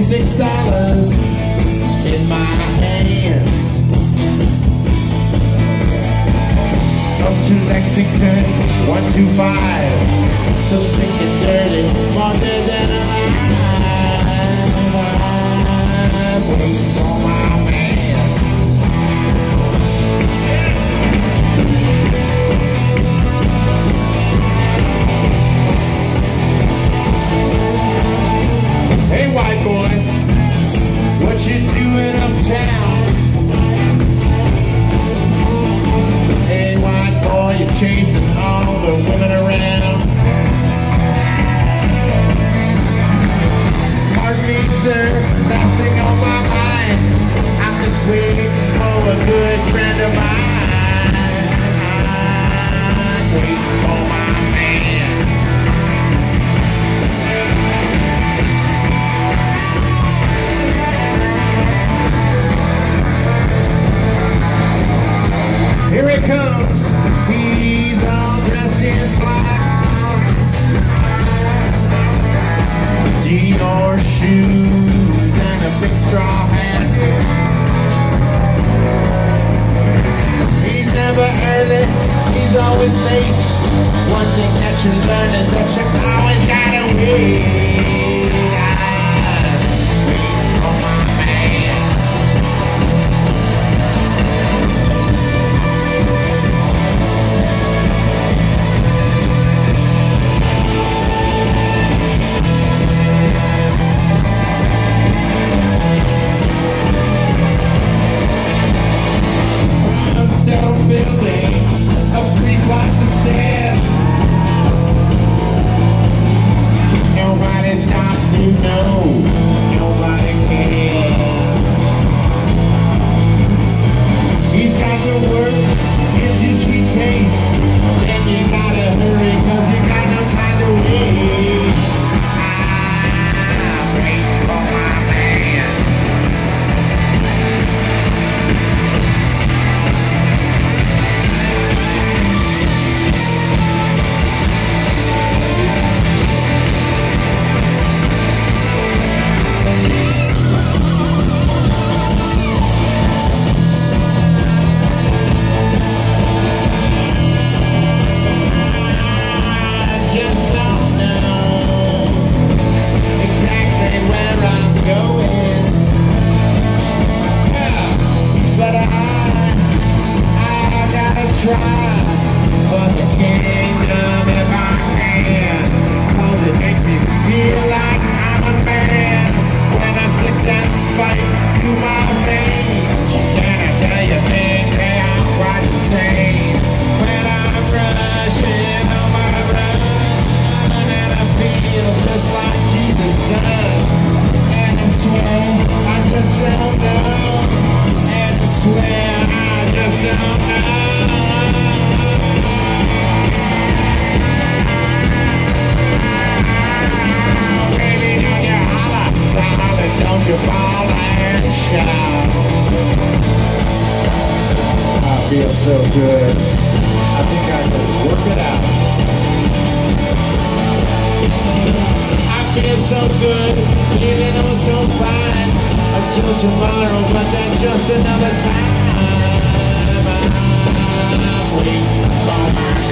$66 in my hand. Up to Lexington, 125, so sick and dirty, more than good. I think I can work it out. I feel so good, feeling oh so fine. Until tomorrow, but that's just another time. I wait for my